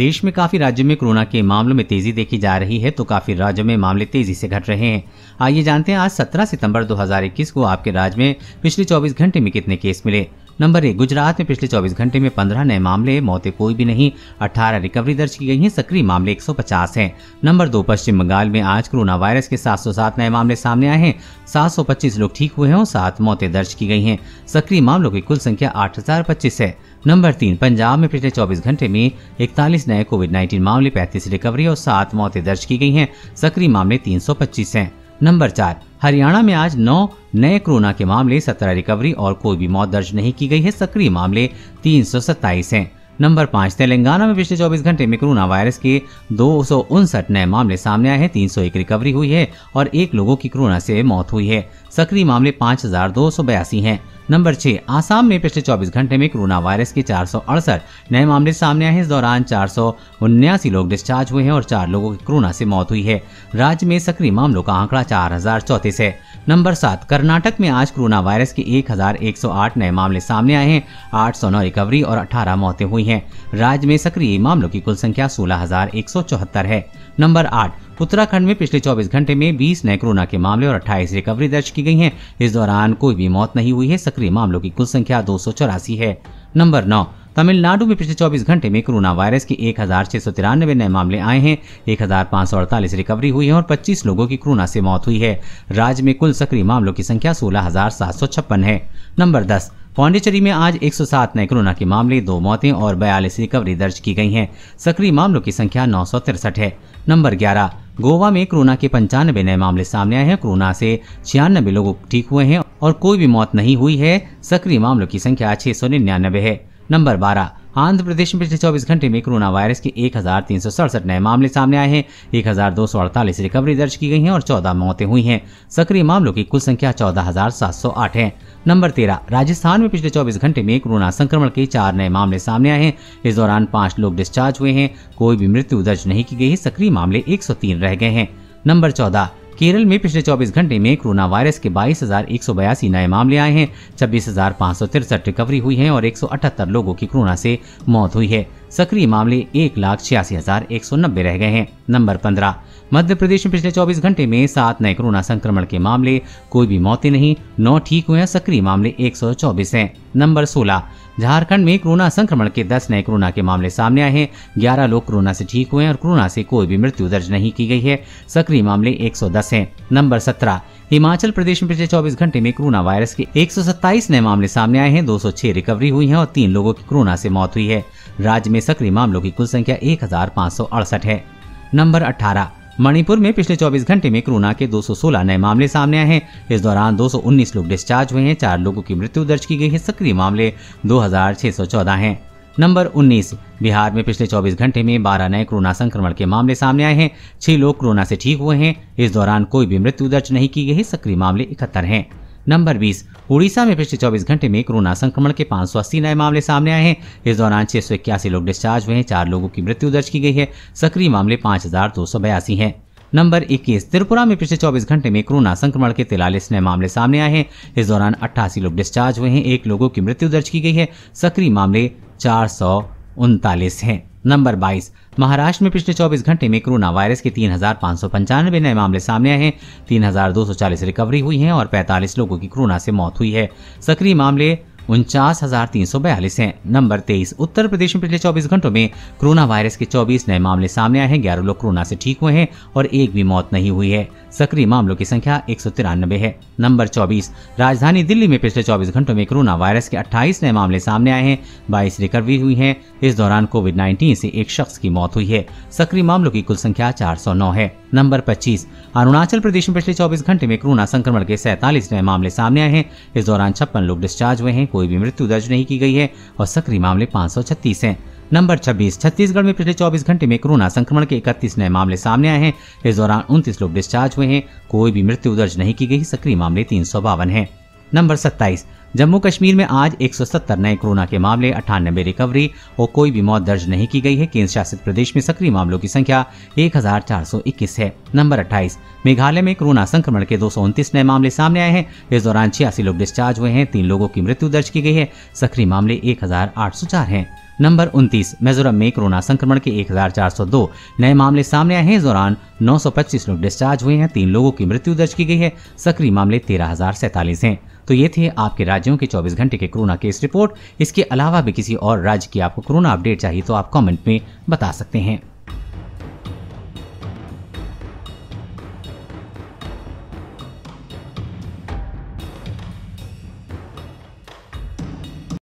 देश में काफ़ी राज्यों में कोरोना के मामलों में तेज़ी देखी जा रही है तो काफ़ी राज्यों में मामले तेज़ी से घट रहे हैं। आइए जानते हैं, आज 17 सितंबर 2021 को आपके राज्य में पिछले 24 घंटे में कितने केस मिले? नंबर एक, गुजरात में पिछले 24 घंटे में 15 नए मामले, मौतें कोई भी नहीं। 18 रिकवरी दर्ज की गई हैं, सक्रिय मामले 150 हैं। नंबर दो, पश्चिम बंगाल में आज कोरोना वायरस के 707 नए मामले सामने आए हैं। 725 लोग ठीक हुए हैं और सात मौतें दर्ज की गई हैं। सक्रिय मामलों की कुल संख्या आठ हज़ार पच्चीस है। नंबर तीन, पंजाब में पिछले 24 घंटे में 41 नए कोविड 19 मामले 35 रिकवरी और सात मौतें दर्ज की गई हैं। सक्रिय मामले 325 हैं। नंबर चार, हरियाणा में आज नौ नए कोरोना के मामले, सत्रह रिकवरी और कोई भी मौत दर्ज नहीं की गई है। सक्रिय मामले तीन सौ सत्ताईस है। नंबर पाँच, तेलंगाना में पिछले 24 घंटे में कोरोना वायरस के दो सौ उनसठ नए मामले सामने आए हैं। तीन सौ एक रिकवरी हुई है और एक लोगों की कोरोना से मौत हुई है। सक्रिय मामले पाँच हज़ार दो सौ बयासी है। नंबर छह, आसाम में पिछले 24 घंटे में कोरोना वायरस के चार सौ अड़सठ नए मामले सामने आए हैं। इस दौरान चार लोग डिस्चार्ज हुए हैं और चार लोगों की कोरोना से मौत हुई है। राज्य में सक्रिय मामलों का आंकड़ा चार है। नंबर सात, कर्नाटक में आज कोरोना वायरस के 1108 नए मामले सामने आए हैं। आठ सौ नौ रिकवरी और 18 मौतें हुई हैं। राज्य में सक्रिय मामलों की कुल संख्या सोलह है। नंबर आठ उत्तराखंड में पिछले 24 घंटे में 20 नए कोरोना के मामले और 28 रिकवरी दर्ज की गई हैं। इस दौरान कोई भी मौत नहीं हुई है। सक्रिय मामलों की कुल संख्या दो सौ चौरासी है। नंबर नौ, तमिलनाडु में पिछले 24 घंटे में कोरोना वायरस के एक हज़ार छह सौ तिरानवे नए मामले आए हैं। एक हज़ार पाँच सौ अड़तालीस रिकवरी हुई है और 25 लोगों की कोरोना से मौत हुई है। राज्य में कुल सक्रिय मामलों की संख्या सोलह है। नंबर दस, पांडिचेरी में आज 107 नए कोरोना के मामले, दो मौतें और बयालीस रिकवरी दर्ज की गई हैं। सक्रिय मामलों की संख्या नौ है। नंबर ग्यारह गोवा में कोरोना के पंचानबे नए मामले सामने आए हैं। कोरोना से छियानबे लोग ठीक हुए हैं और कोई भी मौत नहीं हुई है। सक्रिय मामलों की संख्या छह सौ निन्यानबे है। नंबर बारह आंध्र प्रदेश में पिछले 24 घंटे में कोरोना वायरस के एक हज़ार तीन सौ सड़सठ नए मामले सामने आए हैं। एक हज़ार दो सौ अड़तालीस रिकवरी दर्ज की गई हैं और 14 मौतें हुई हैं। सक्रिय मामलों की कुल संख्या 14,708 है। नंबर तेरह राजस्थान में पिछले 24 घंटे में कोरोना संक्रमण के चार नए मामले सामने आए हैं। इस दौरान पाँच लोग डिस्चार्ज हुए हैं। कोई भी मृत्यु दर्ज नहीं की गई सक्रिय मामले एक सौ तीन रह गए हैं। नंबर चौदह केरल में पिछले 24 घंटे में कोरोना वायरस के बाईस नए मामले आए हैं, छब्बीस रिकवरी हुई है और एक सौ अठहत्तर लोगों की कोरोना से मौत हुई है। सक्रिय मामले एक लाख छियासी हज़ार एक सौ नब्बे रह गए हैं। नंबर पंद्रह, मध्य प्रदेश में पिछले 24 घंटे में सात नए कोरोना संक्रमण के मामले, कोई भी मौतें नहीं, नौ ठीक हुए हैं, सक्रिय मामले 124 हैं। नंबर 16 झारखंड में कोरोना संक्रमण के 10 नए कोरोना के मामले सामने आए हैं। 11 लोग कोरोना से ठीक हुए हैं और कोरोना से कोई भी मृत्यु दर्ज नहीं की गई है। सक्रिय मामले 110 हैं। नंबर 17 हिमाचल प्रदेश में पिछले 24 घंटे में कोरोना वायरस के एक सौ सत्ताईस नए मामले सामने आए हैं। 206 रिकवरी हुई है और तीन लोगों की कोरोना से मौत हुई है। राज्य में सक्रिय मामलों की कुल संख्या एक हज़ार पाँच सौ अड़सठ है। नंबर अठारह, मणिपुर में पिछले 24 घंटे में कोरोना के 216 नए मामले सामने आए हैं। इस दौरान 219 लोग डिस्चार्ज हुए हैं, चार लोगों की मृत्यु दर्ज की गई है। सक्रिय मामले 2614 हैं। नंबर 19 बिहार में पिछले 24 घंटे में 12 नए कोरोना संक्रमण के मामले सामने आए हैं। छह लोग कोरोना से ठीक हुए हैं। इस दौरान कोई भी मृत्यु दर्ज नहीं की गई सक्रिय मामले इकहत्तर हैं। नंबर 20 उड़ीसा में पिछले 24 घंटे में कोरोना संक्रमण के पाँच नए मामले सामने आए हैं। इस दौरान छह सौ इक्यासी लोग डिस्चार्ज हुए हैं, चार लोगों की मृत्यु दर्ज की गई है। सक्रिय मामले पाँच हैं। नंबर 21 त्रिपुरा में पिछले 24 घंटे में कोरोना संक्रमण के तिरालीस नए मामले सामने आए हैं। इस दौरान अट्ठासी लोग डिस्चार्ज हुए हैं, एक लोगों की मृत्यु दर्ज की गई है। सक्रिय मामले चार हैं। नंबर 22 महाराष्ट्र में पिछले 24 घंटे में कोरोना वायरस के तीन नए मामले सामने आए हैं। 3,240 रिकवरी हुई है और 45 लोगों की कोरोना से मौत हुई है। सक्रिय मामले उनचास हज़ार तीन सौ बयालीस है। नंबर तेईस। उत्तर प्रदेश में पिछले 24 घंटों में कोरोना वायरस के 24 नए मामले सामने आए हैं। ग्यारह लोग कोरोना से ठीक हुए हैं और एक भी मौत नहीं हुई है। सक्रिय मामलों की संख्या एक सौ तिरानबे है। नंबर 24 राजधानी दिल्ली में पिछले 24 घंटों में कोरोना वायरस के 28 नए मामले सामने आए हैं। 22 रिकवरी हुई है। इस दौरान कोविड 19 से एक शख्स की मौत हुई है। सक्रिय मामलों की कुल संख्या 409 है। नंबर 25 अरुणाचल प्रदेश में पिछले 24 घंटे में कोरोना संक्रमण के सैतालीस नए मामले सामने आए हैं। इस दौरान छप्पन लोग डिस्चार्ज हुए हैं। कोई भी मृत्यु दर्ज नहीं की गई है और सक्रिय मामले पाँच हैं। नंबर 26 छत्तीसगढ़ में पिछले 24 घंटे में कोरोना संक्रमण के 31 नए मामले सामने आए हैं। इस दौरान उनतीस लोग डिस्चार्ज हुए हैं। कोई भी मृत्यु दर्ज नहीं की गई, सक्रिय मामले तीन सौ है। नंबर 27 जम्मू कश्मीर में आज 170 नए कोरोना के मामले अठानबे रिकवरी और कोई भी मौत दर्ज नहीं की गई है। केंद्र शासित प्रदेश में सक्रिय मामलों की संख्या 1421 है। नंबर 28 मेघालय में कोरोना संक्रमण के दो सौ उनतीस नए मामले सामने आए हैं। इस दौरान छियासी लोग डिस्चार्ज हुए हैं। तीन लोगों की मृत्यु दर्ज की गई है। सक्रिय मामले एक हैं। नंबर 29 मिजोरम में कोरोना संक्रमण के 1402 नए मामले सामने आए हैं। इस दौरान 925 लोग डिस्चार्ज हुए हैं। तीन लोगों की मृत्यु दर्ज की गई है। सक्रिय मामले तेरह हज़ार हैं। तो ये थे आपके राज्यों के 24 घंटे के कोरोना केस रिपोर्ट। इसके अलावा भी किसी और राज्य की आपको कोरोना अपडेट चाहिए तो आप कमेंट में बता सकते हैं।